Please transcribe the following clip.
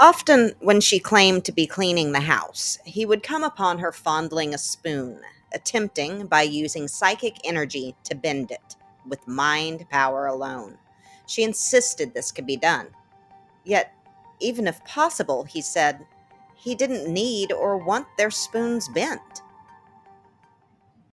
Often, when she claimed to be cleaning the house, he would come upon her fondling a spoon, attempting, by using psychic energy, to bend it, with mind power alone. She insisted this could be done. Yet, even if possible, he said, he didn't need or want their spoons bent.